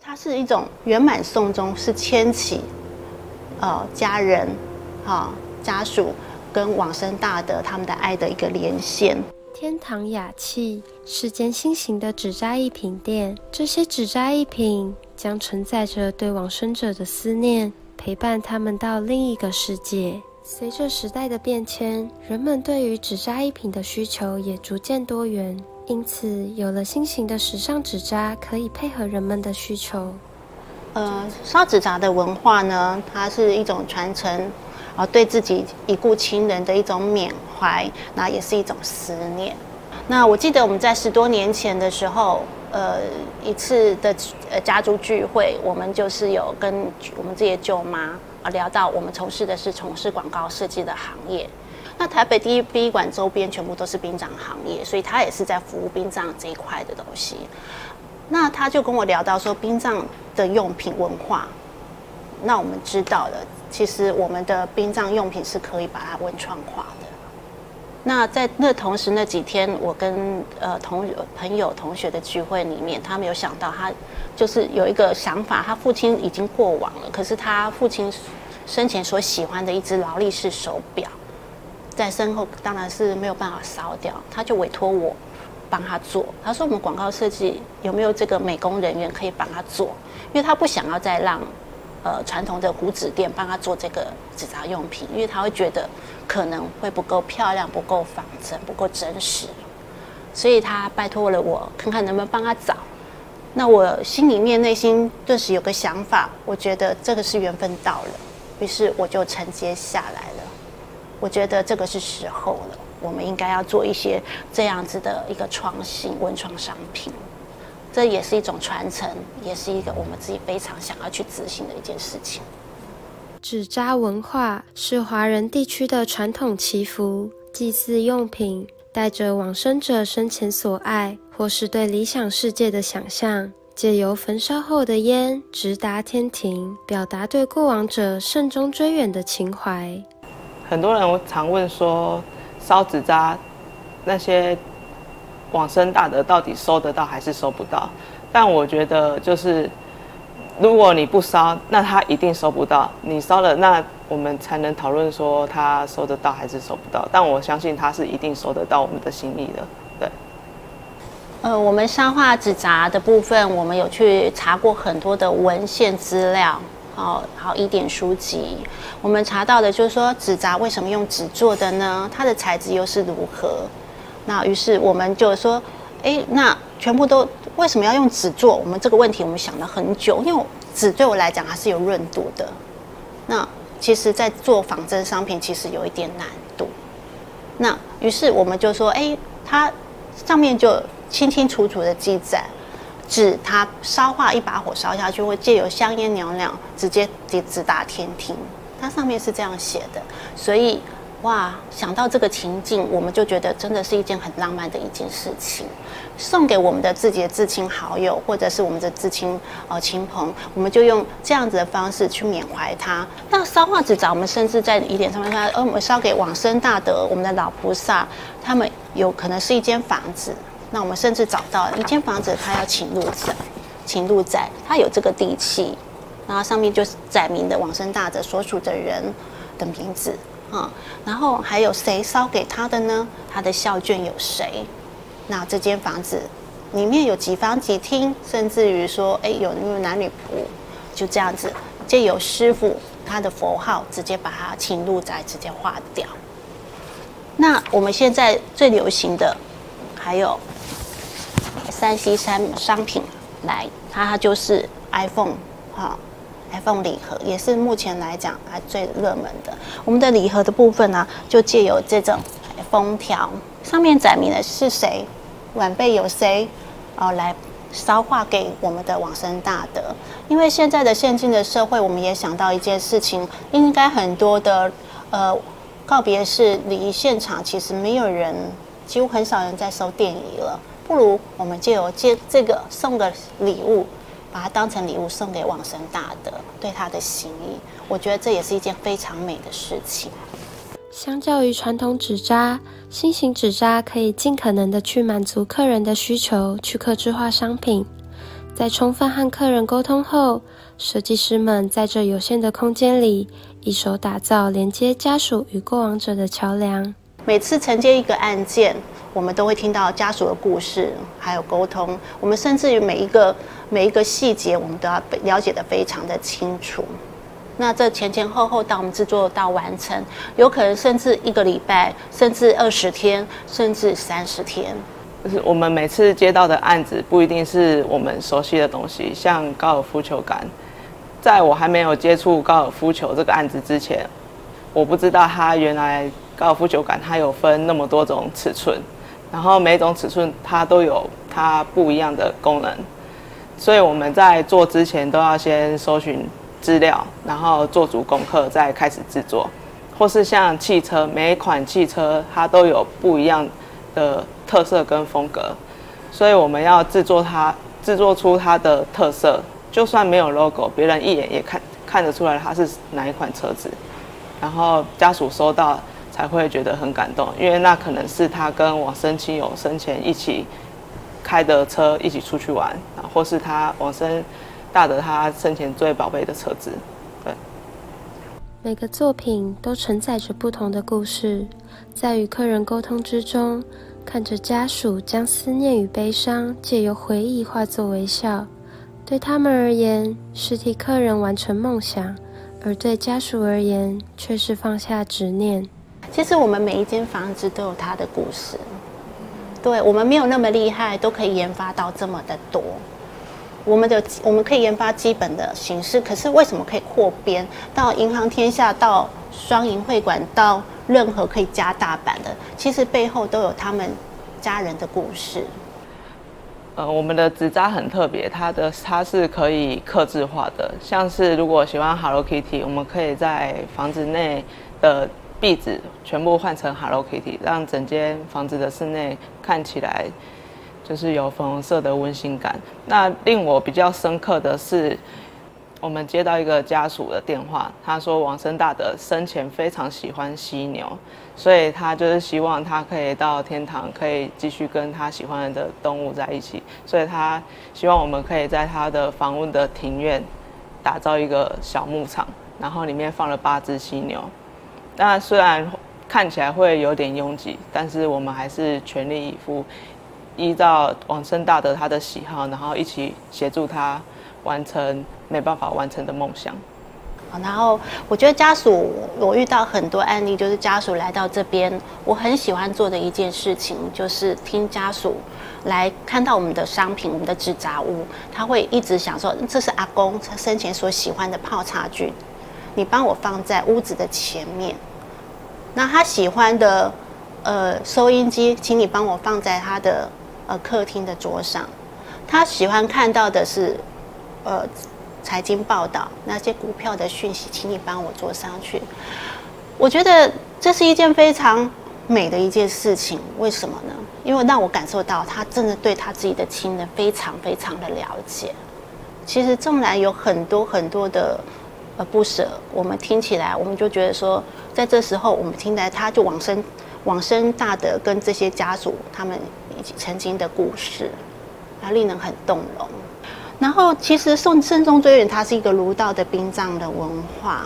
它是一种圆满送终，是牵起呃家人、哈家属跟往生大德他们的爱的一个连线。天堂雅器是间新型的纸扎艺品店，这些纸扎艺品将承载着对往生者的思念，陪伴他们到另一个世界。随着时代的变迁，人们对于纸扎艺品的需求也逐渐多元，因此有了新型的时尚纸扎，可以配合人们的需求。呃，烧纸扎的文化呢，它是一种传承，啊，对自己已故亲人的一种缅怀，那也是一种思念。那我记得我们在十多年前的时候，呃，一次的呃家族聚会，我们就是有跟我们这些舅妈啊聊到，我们从事的是从事广告设计的行业。那台北第一殡仪馆周边全部都是殡葬行业，所以他也是在服务殡葬这一块的东西。那他就跟我聊到说，殡葬的用品文化，那我们知道了，其实我们的殡葬用品是可以把它文创化的。那在那同时那几天，我跟呃同朋友同学的聚会里面，他没有想到，他就是有一个想法，他父亲已经过往了，可是他父亲生前所喜欢的一只劳力士手表，在身后当然是没有办法烧掉，他就委托我帮他做。他说我们广告设计有没有这个美工人员可以帮他做？因为他不想要再让呃传统的古纸店帮他做这个纸扎用品，因为他会觉得可能会不够漂亮、不够仿真、不够真实，所以他拜托了我，看看能不能帮他找。那我心里面内心顿时有个想法，我觉得这个是缘分到了，于是我就承接下来了。我觉得这个是时候了，我们应该要做一些这样子的一个创新文创商品，这也是一种传承，也是一个我们自己非常想要去执行的一件事情。纸扎文化是华人地区的传统祈福、祭祀用品，带着往生者生前所爱或是对理想世界的想象，借由焚烧后的烟直达天庭，表达对过往者慎终追远的情怀。很多人常问说，烧纸扎那些往生大德到底收得到还是收不到？但我觉得就是。如果你不烧，那他一定收不到。你烧了，那我们才能讨论说他收得到还是收不到。但我相信他是一定收得到我们的心意的。对。呃，我们沙画纸扎的部分，我们有去查过很多的文献资料，好好一点书籍。我们查到的就是说，纸扎为什么用纸做的呢？它的材质又是如何？那于是我们就说，哎，那全部都。为什么要用纸做？我们这个问题我们想了很久，因为纸对我来讲它是有润度的。那其实，在做仿真商品其实有一点难度。那于是我们就说，哎，它上面就清清楚楚的记载，纸它烧化一把火烧下去，会借由香烟袅袅，直接直直达天庭。它上面是这样写的，所以哇，想到这个情境，我们就觉得真的是一件很浪漫的一件事情。送给我们的自己的至亲好友，或者是我们的至亲呃亲朋，我们就用这样子的方式去缅怀他。那烧化纸扎，我们甚至在一点上面说，呃，我们烧给往生大德，我们的老菩萨，他们有可能是一间房子。那我们甚至找到一间房子，他要请入宅，请入宅，他有这个地契，然后上面就是载明的往生大者所属的人的名字啊，然后还有谁烧给他的呢？他的孝眷有谁？那这间房子里面有几房几厅，甚至于说，哎，有没有男女仆？就这样子，借由师傅他的佛号，直接把它请入宅，直接化掉。那我们现在最流行的还有三 C 三商品，来，它就是 iPhone 哈，iPhone 礼盒也是目前来讲还最热门的。我们的礼盒的部分呢，就借由这种封条，上面载明的是谁。晚辈有谁，哦，来烧化给我们的往生大德？因为现在的现今的社会，我们也想到一件事情，应该很多的呃告别式礼仪现场，其实没有人，几乎很少人在收电仪了。不如我们就有借这个送个礼物，把它当成礼物送给往生大德，对他的心意，我觉得这也是一件非常美的事情。相较于传统纸扎，新型纸扎可以尽可能的去满足客人的需求，去客制化商品。在充分和客人沟通后，设计师们在这有限的空间里，一手打造连接家属与过往者的桥梁。每次承接一个案件，我们都会听到家属的故事，还有沟通。我们甚至于每一个每一个细节，我们都要了解的非常的清楚。那这前前后后到我们制作到完成，有可能甚至一个礼拜，甚至二十天，甚至三十天。就是我们每次接到的案子不一定是我们熟悉的东西，像高尔夫球杆，在我还没有接触高尔夫球这个案子之前，我不知道它原来高尔夫球杆它有分那么多种尺寸，然后每种尺寸它都有它不一样的功能，所以我们在做之前都要先搜寻资料，然后做足功课再开始制作，或是像汽车，每一款汽车它都有不一样的。特色跟风格，所以我们要制作它，制作出它的特色。就算没有 logo，别人一眼也看看得出来它是哪一款车子。然后家属收到才会觉得很感动，因为那可能是他跟往生亲友生前一起开的车，一起出去玩，啊，或是他往生大的他生前最宝贝的车子。对，每个作品都承载着不同的故事，在与客人沟通之中。看着家属将思念与悲伤借由回忆化作微笑，对他们而言是替客人完成梦想，而对家属而言却是放下执念。其实我们每一间房子都有它的故事，对我们没有那么厉害，都可以研发到这么的多。我们的我们可以研发基本的形式，可是为什么可以扩编到银行天下，到双银会馆，到任何可以加大版的？其实背后都有他们家人的故事。呃，我们的纸扎很特别，它的它是可以刻字化的。像是如果喜欢 Hello Kitty，我们可以在房子内的壁纸全部换成 Hello Kitty，让整间房子的室内看起来。就是有粉红色的温馨感。那令我比较深刻的是，我们接到一个家属的电话，他说王生大的生前非常喜欢犀牛，所以他就是希望他可以到天堂，可以继续跟他喜欢的动物在一起。所以他希望我们可以在他的房屋的庭院打造一个小牧场，然后里面放了八只犀牛。那虽然看起来会有点拥挤，但是我们还是全力以赴。依照往生大德他的喜好，然后一起协助他完成没办法完成的梦想。然后我觉得家属，我遇到很多案例，就是家属来到这边，我很喜欢做的一件事情，就是听家属来看到我们的商品，我们的纸扎屋，他会一直想说，这是阿公他生前所喜欢的泡茶具，你帮我放在屋子的前面。那他喜欢的呃收音机，请你帮我放在他的。呃，客厅的桌上，他喜欢看到的是，呃，财经报道那些股票的讯息，请你帮我做上去。我觉得这是一件非常美的一件事情。为什么呢？因为让我感受到他真的对他自己的亲人非常非常的了解。其实纵然有很多很多的呃不舍，我们听起来，我们就觉得说，在这时候我们听来，他就往生往生大德跟这些家属他们。曾经的故事，啊，令人很动容。然后，其实宋慎终追远，它是一个儒道的殡葬的文化，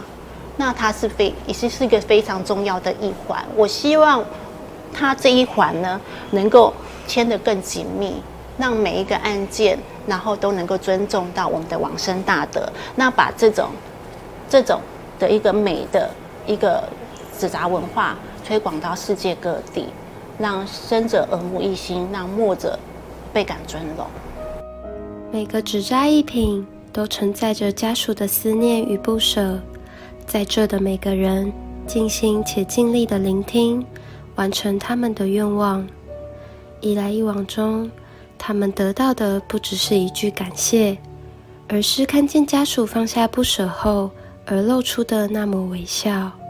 那它是非也是是一个非常重要的一环。我希望它这一环呢，能够牵得更紧密，让每一个案件，然后都能够尊重到我们的往生大德。那把这种这种的一个美的一个纸扎文化推广到世界各地。让生者耳目一新，让墨者倍感尊荣。每个纸扎一品都承载着家属的思念与不舍，在这的每个人尽心且尽力的聆听，完成他们的愿望。一来一往中，他们得到的不只是一句感谢，而是看见家属放下不舍后而露出的那抹微笑。